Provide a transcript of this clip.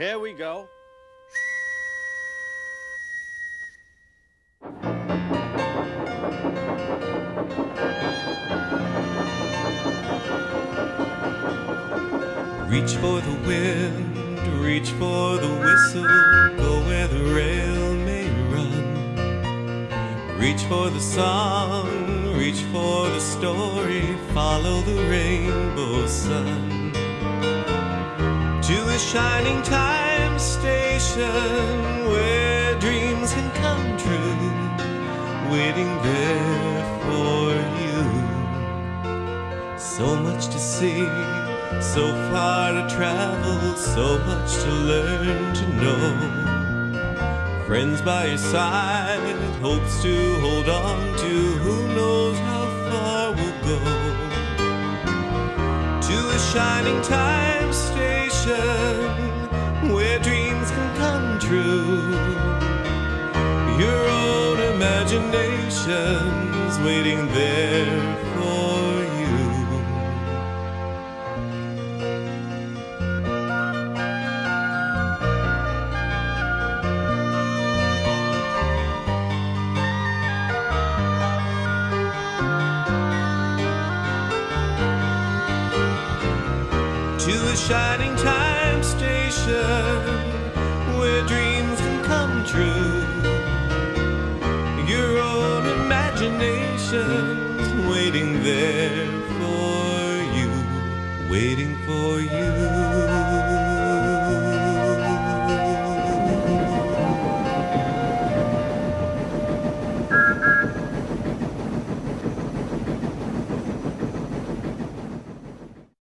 Here we go. Reach for the wind, reach for the whistle, go where the rail may run. Reach for the song, reach for the story, follow the rainbow sun. Shining time station where dreams can come true, waiting there for you. So much to see, so far to travel, so much to learn to know. Friends by your side, hopes to hold on to, who knows how far we'll go. To a shining time station true. Your own imagination's waiting there for you. to a shining time station imagination's waiting there for you, waiting for you.